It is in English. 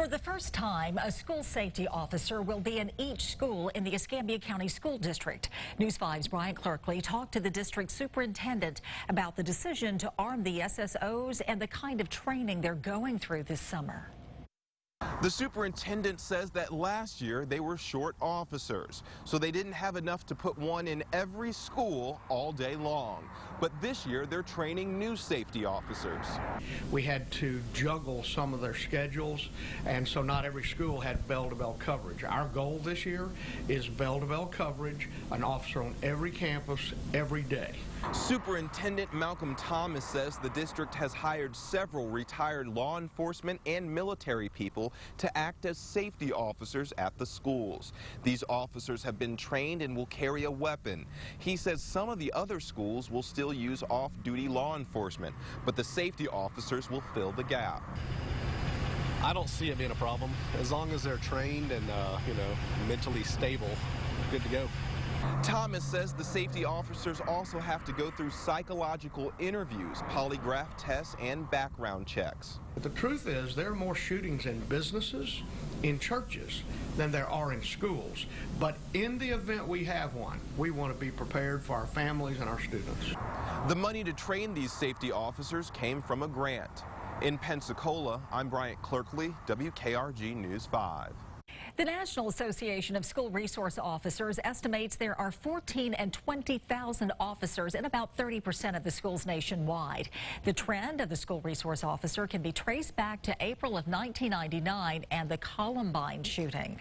For the first time, a school safety officer will be in each school in the Escambia County School District. News 5's Bryant Clerkley talked to the district superintendent about the decision to arm the SSOs and the kind of training they're going through this summer. The superintendent says that last year they were short officers, so they didn't have enough to put one in every school all day long. But this year they're training new safety officers. We had to juggle some of their schedules, and so not every school had bell-to-bell coverage. Our goal this year is bell-to-bell coverage, an officer on every campus every day. Superintendent Malcolm Thomas says the district has hired several retired law enforcement and military people to act as safety officers at the schools. These officers have been trained and will carry a weapon. He says some of the other schools will still use off-duty law enforcement, but the safety officers will fill the gap. I don't see it being a problem as long as they're trained and uh, you know mentally stable. Good to go. Thomas says the safety officers also have to go through psychological interviews, polygraph tests, and background checks. But the truth is, there are more shootings in businesses, in churches, than there are in schools. But in the event we have one, we want to be prepared for our families and our students. The money to train these safety officers came from a grant. In Pensacola, I'm Bryant Clerkley, WKRG News 5. The National Association of School Resource Officers estimates there are 14 and 20,000 officers in about 30% of the schools nationwide. The trend of the school resource officer can be traced back to April of 1999 and the Columbine shooting.